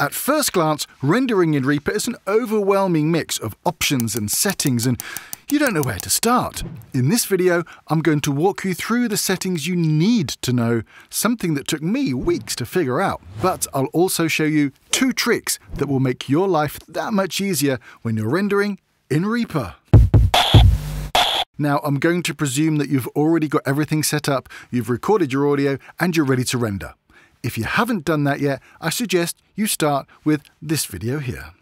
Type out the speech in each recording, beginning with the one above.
At first glance, rendering in Reaper is an overwhelming mix of options and settings, and you don't know where to start. In this video, I'm going to walk you through the settings you need to know, something that took me weeks to figure out. But I'll also show you two tricks that will make your life that much easier when you're rendering in Reaper. Now, I'm going to presume that you've already got everything set up, you've recorded your audio, and you're ready to render. If you haven't done that yet, I suggest you start with this video here.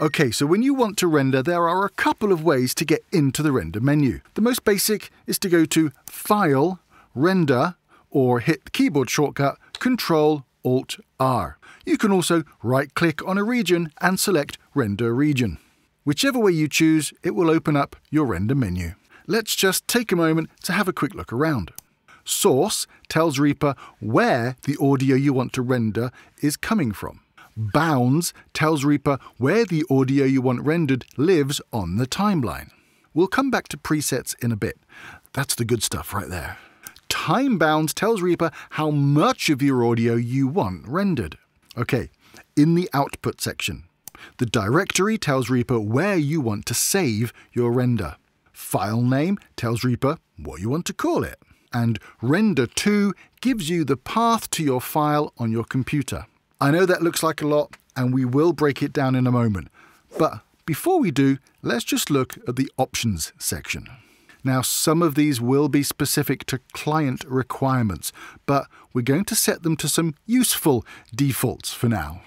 Okay, so when you want to render, there are a couple of ways to get into the render menu. The most basic is to go to File, Render, or hit the keyboard shortcut Control Alt R. You can also right click on a region and select Render Region. Whichever way you choose, it will open up your render menu. Let's just take a moment to have a quick look around. Source tells Reaper where the audio you want to render is coming from. Bounds tells Reaper where the audio you want rendered lives on the timeline. We'll come back to presets in a bit. That's the good stuff right there. Time bounds tells Reaper how much of your audio you want rendered. Okay, in the output section, the directory tells Reaper where you want to save your render. File name tells Reaper what you want to call it. And render to gives you the path to your file on your computer. I know that looks like a lot, and we will break it down in a moment. But before we do, let's just look at the options section. Now, some of these will be specific to client requirements, but we're going to set them to some useful defaults for now.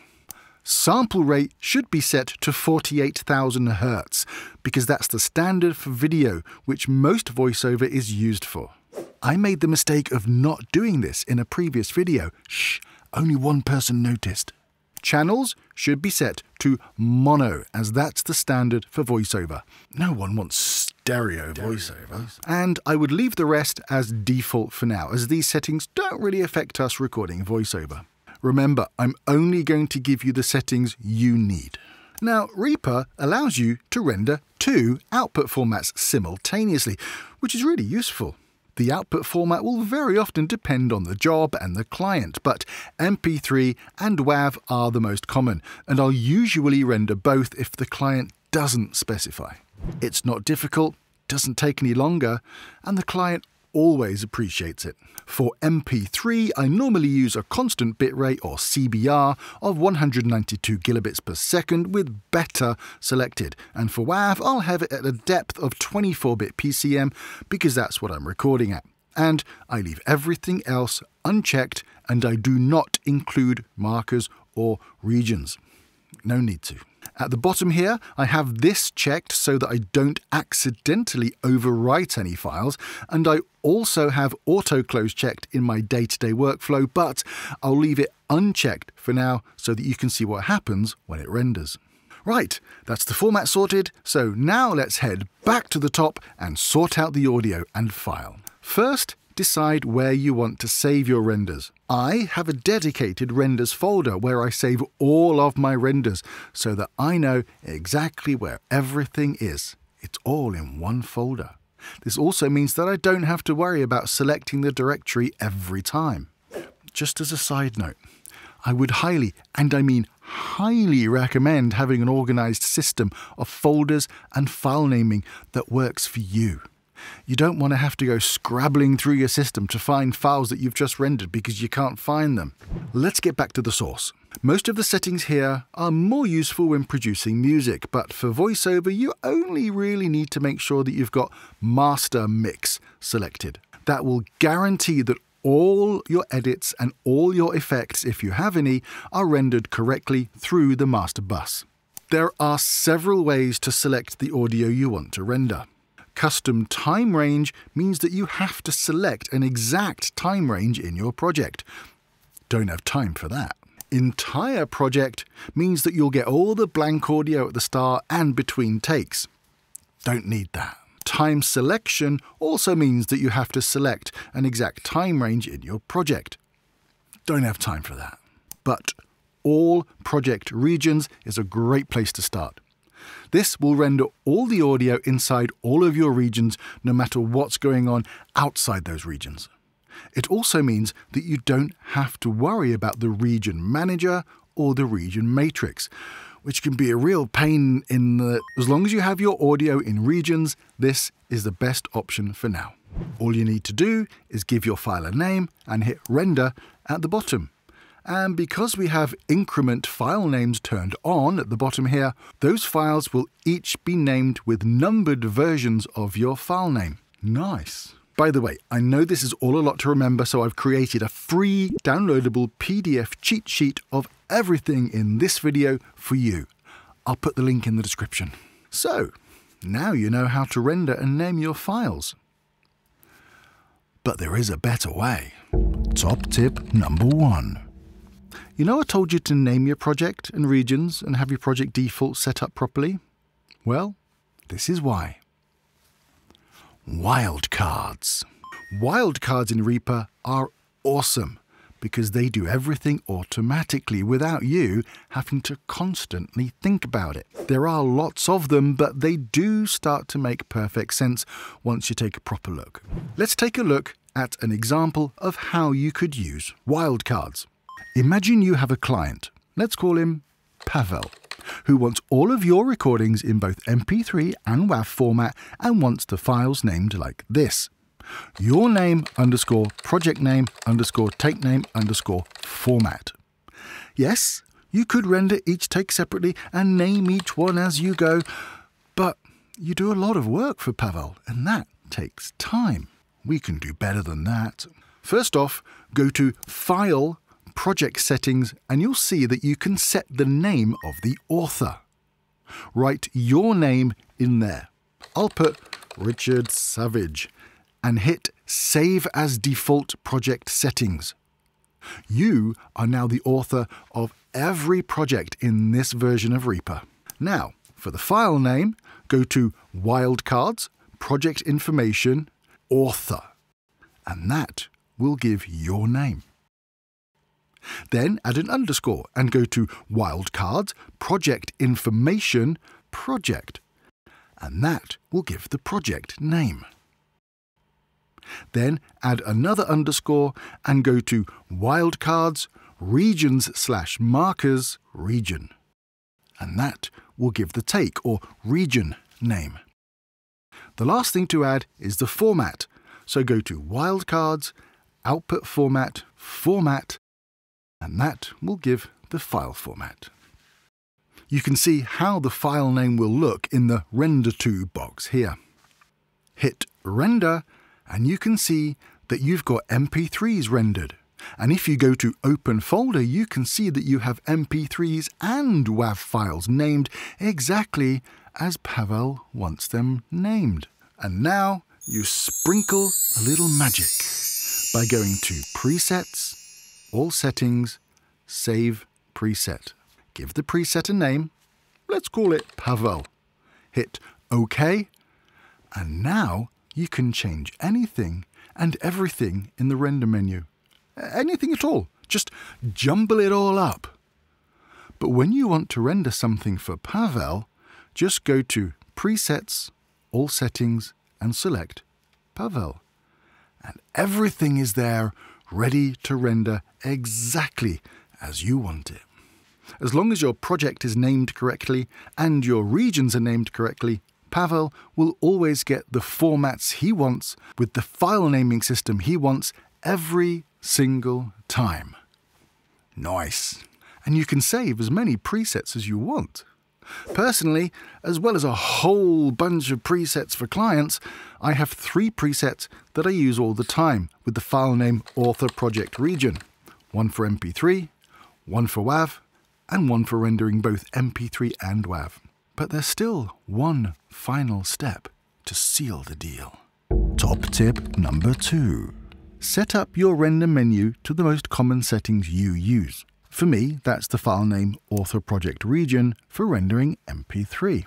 Sample rate should be set to 48,000 Hz because that's the standard for video, which most VoiceOver is used for. I made the mistake of not doing this in a previous video. Shh, only one person noticed. Channels should be set to mono, as that's the standard for voiceover. No one wants stereo voiceover. And I would leave the rest as default for now, as these settings don't really affect us recording voiceover. Remember, I'm only going to give you the settings you need. Now, Reaper allows you to render two output formats simultaneously, which is really useful. The output format will very often depend on the job and the client, but MP3 and WAV are the most common, and I'll usually render both if the client doesn't specify. It's not difficult, doesn't take any longer, and the client always appreciates it. For MP3, I normally use a constant bitrate or CBR of 192 gigabits per second with beta selected. And for WAV, I'll have it at a depth of 24-bit PCM because that's what I'm recording at. And I leave everything else unchecked and I do not include markers or regions. No need to. At the bottom here, I have this checked so that I don't accidentally overwrite any files, and I also have auto close checked in my day-to-day workflow, but I'll leave it unchecked for now so that you can see what happens when it renders. Right, that's the format sorted, so now let's head back to the top and sort out the audio and file. First, decide where you want to save your renders. I have a dedicated renders folder where I save all of my renders so that I know exactly where everything is. It's all in one folder. This also means that I don't have to worry about selecting the directory every time. Just as a side note, I would highly, and I mean highly recommend having an organized system of folders and file naming that works for you. You don't want to have to go scrabbling through your system to find files that you've just rendered because you can't find them. Let's get back to the source. Most of the settings here are more useful when producing music, but for voiceover, you only really need to make sure that you've got Master Mix selected. That will guarantee that all your edits and all your effects, if you have any, are rendered correctly through the master bus. There are several ways to select the audio you want to render. Custom time range means that you have to select an exact time range in your project. Don't have time for that. Entire project means that you'll get all the blank audio at the start and between takes. Don't need that. Time selection also means that you have to select an exact time range in your project. Don't have time for that. But all project regions is a great place to start. This will render all the audio inside all of your regions no matter what's going on outside those regions. It also means that you don't have to worry about the region manager or the region matrix, which can be a real pain in that as long as you have your audio in regions, this is the best option for now. All you need to do is give your file a name and hit render at the bottom. And because we have increment file names turned on at the bottom here, those files will each be named with numbered versions of your file name. Nice. By the way, I know this is all a lot to remember, so I've created a free downloadable PDF cheat sheet of everything in this video for you. I'll put the link in the description. So, now you know how to render and name your files. But there is a better way. Top tip number one. You know I told you to name your project and regions and have your project default set up properly? Well, this is why. Wildcards. Wildcards in Reaper are awesome because they do everything automatically without you having to constantly think about it. There are lots of them, but they do start to make perfect sense once you take a proper look. Let's take a look at an example of how you could use wildcards. Imagine you have a client, let's call him Pavel, who wants all of your recordings in both MP3 and WAV format and wants the files named like this. Your name underscore project name underscore take name underscore format. Yes, you could render each take separately and name each one as you go, but you do a lot of work for Pavel, and that takes time. We can do better than that. First off, go to File project settings and you'll see that you can set the name of the author. Write your name in there. I'll put Richard Savage and hit Save as Default Project Settings. You are now the author of every project in this version of Reaper. Now, for the file name, go to Wildcards, Project Information, Author, and that will give your name. Then add an underscore and go to Wildcards Project Information Project. And that will give the project name. Then add another underscore and go to Wildcards Regions slash Markers Region. And that will give the take or region name. The last thing to add is the format. So go to Wildcards, Output Format, Format, and that will give the file format. You can see how the file name will look in the Render To box here. Hit Render and you can see that you've got MP3s rendered. And if you go to Open Folder, you can see that you have MP3s and WAV files named exactly as Pavel wants them named. And now you sprinkle a little magic by going to Presets, all settings, save preset. Give the preset a name. Let's call it Pavel. Hit OK. And now you can change anything and everything in the render menu. Anything at all. Just jumble it all up. But when you want to render something for Pavel, just go to Presets, All Settings, and select Pavel. And everything is there ready to render exactly as you want it. As long as your project is named correctly and your regions are named correctly, Pavel will always get the formats he wants with the file naming system he wants every single time. Nice. And you can save as many presets as you want. Personally, as well as a whole bunch of presets for clients, I have three presets that I use all the time with the file name author project region. One for MP3, one for WAV, and one for rendering both MP3 and WAV. But there's still one final step to seal the deal. Top tip number two. Set up your render menu to the most common settings you use. For me, that's the file name author project region for rendering MP3.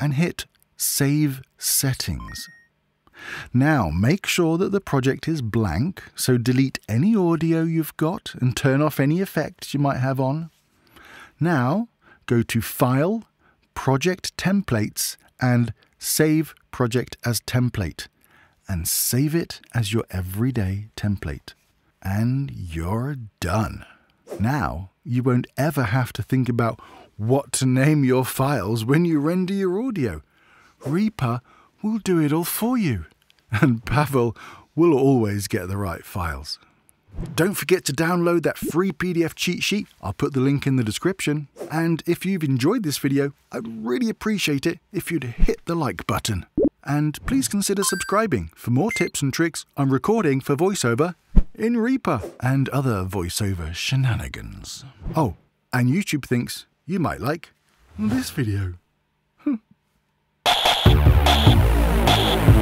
And hit Save Settings. Now, make sure that the project is blank, so delete any audio you've got and turn off any effects you might have on. Now, go to File, Project Templates, and Save Project as Template, and save it as your everyday template. And you're done. Now, you won't ever have to think about what to name your files when you render your audio. Reaper will do it all for you. And Pavel will always get the right files. Don't forget to download that free PDF cheat sheet. I'll put the link in the description. And if you've enjoyed this video, I'd really appreciate it if you'd hit the like button. And please consider subscribing for more tips and tricks on recording for voiceover in Reaper and other voiceover shenanigans. Oh, and YouTube thinks you might like this video. Bye.